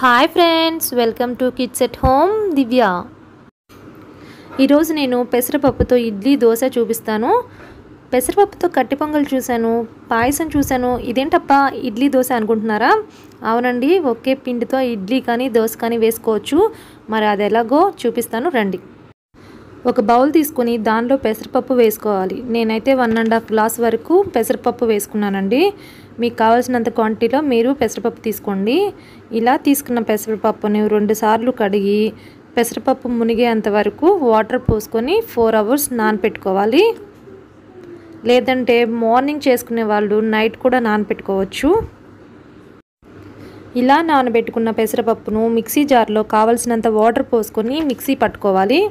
Hi friends welcome to kids at home Divya ఈరోజు నేను పెసరపప్పుతో ఇడ్లీ దోశ చూపిస్తాను. పెసరపప్పుతో కట్టి పొంగల్ చూశాను పాయసం చూశాను. ఇదేంటప్ప ఇడ్లీ దోశ అనుకుంటున్నారా? అవునండి ఒకే పిండితో ఇడ్లీ కానీ దోశ కానీ వేసుకోవచ్చు. మరి అది ఎలాగో చూపిస్తాను రండి. ఒక బౌల్ తీసుకొని దానిలో పెసరపప్పు వేసుకోవాలి. నేనైతే వన్ అండ్ హాఫ్ గ్లాస్ వరకు పెసరపప్పు వేసుకున్నానండి. మీకు కావాల్సినంత క్వాంటిటీలో మీరు పెసరపప్పు తీసుకోండి. ఇలా తీసుకున్న పెసరపప్పుని రెండు సార్లు కడిగి పెసరపప్పు మునిగేంత వరకు వాటర్ పోసుకొని ఫోర్ అవర్స్ నానపెట్టుకోవాలి. లేదంటే మార్నింగ్ చేసుకునే వాళ్ళు నైట్ కూడా నానపెట్టుకోవచ్చు. ఇలా నానబెట్టుకున్న పెసరపప్పును మిక్సీ జార్లో కావలసినంత వాటర్ పోసుకొని మిక్సీ పట్టుకోవాలి.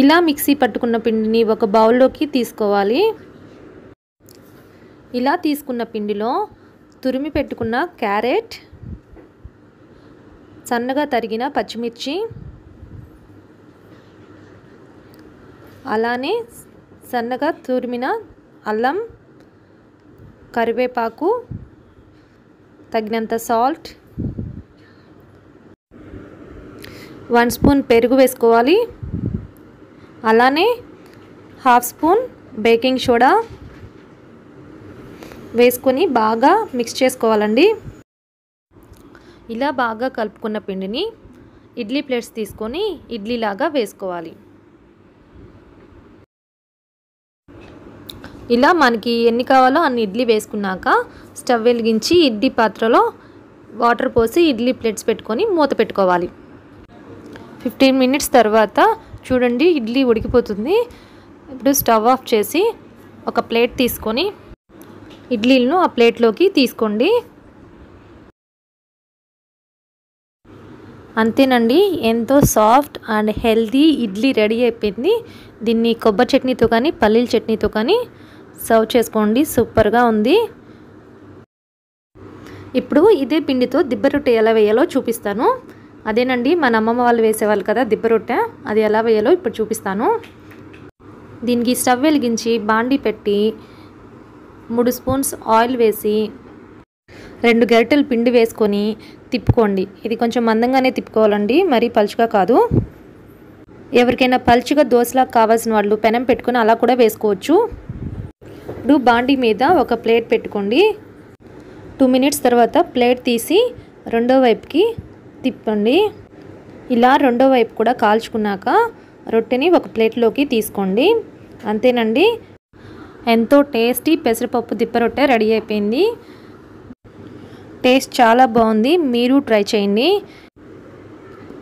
ఇలా మిక్సీ పట్టుకున్న పిండిని ఒక బౌల్లోకి తీసుకోవాలి. ఇలా తీసుకున్న పిండిలో తురిమి పెట్టుకున్న క్యారెట్ సన్నగా తరిగిన పచ్చిమిర్చి అలానే సన్నగా తురిమిన అల్లం కరివేపాకు తగినంత సాల్ట్ వన్ స్పూన్ పెరుగు వేసుకోవాలి. అలానే హాఫ్ స్పూన్ బేకింగ్ సోడా వేసుకొని బాగా మిక్స్ చేసుకోవాలండి. ఇలా బాగా కలుపుకున్న పిండిని ఇడ్లీ ప్లేట్స్ తీసుకొని ఇడ్లీలాగా వేసుకోవాలి. ఇలా మనకి ఎన్ని కావాలో అన్ని ఇడ్లీ వేసుకున్నాక స్టవ్ వెలిగించి ఇడ్లీ పాత్రలో వాటర్ పోసి ఇడ్లీ ప్లేట్స్ పెట్టుకొని మూత పెట్టుకోవాలి. ఫిఫ్టీన్ మినిట్స్ తర్వాత చూడండి ఇడ్లీ ఉడికిపోతుంది. ఇప్పుడు స్టవ్ ఆఫ్ చేసి ఒక ప్లేట్ తీసుకొని ఇడ్లీలను ఆ ప్లేట్లోకి తీసుకోండి. అంతేనండి ఎంతో soft and healthy idli ready అయిపోయింది. దీన్ని కొబ్బరి చట్నీతో కానీ పల్లీల చట్నీతో కానీ సర్వ్ చేసుకోండి. సూపర్గా ఉంది. ఇప్పుడు ఇదే పిండితో దిబ్బ రొట్టె ఎలా వేయాలో చూపిస్తాను. అదేనండి మన అమ్మమ్మ వాళ్ళు వేసేవాళ్ళు కదా దిబ్బ రొట్టె అది ఎలా వేయాలో ఇప్పుడు చూపిస్తాను. దీనికి స్టవ్ వెలిగించి బాండి పెట్టి మూడు స్పూన్స్ ఆయిల్ వేసి రెండు గరిటెలు పిండి వేసుకొని తిప్పుకోండి. ఇది కొంచెం మందంగానే తిప్పుకోవాలండి మరీ పలుచుగా కాదు. ఎవరికైనా పలుచుగా దోశలా కావాల్సిన వాళ్ళు పెనం పెట్టుకొని అలా కూడా వేసుకోవచ్చు. ఇప్పుడు బాండి మీద ఒక ప్లేట్ పెట్టుకోండి. టూ మినిట్స్ తర్వాత ప్లేట్ తీసి రెండో వైపుకి తిప్పండి. ఇలా రెండో వైపు కూడా కాల్చుకున్నాక రొట్టెని ఒక ప్లేట్లోకి తీసుకోండి. అంతేనండి. ఎంతో టేస్టీ పెసరపప్పు దిప్పరొట్టె రెడీ అయిపోయింది. టేస్ట్ చాలా బాగుంది. మీరు ట్రై చేయండి.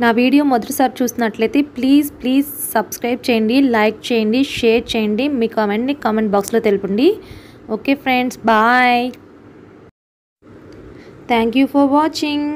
నా వీడియో మొదటిసారి చూసినట్లయితే ప్లీజ్ ప్లీజ్ సబ్స్క్రైబ్ చేయండి లైక్ చేయండి షేర్ చేయండి. మీ కామెంట్ని కామెంట్ బాక్స్లో తెలపండి. Okay friends bye. Thank you for watching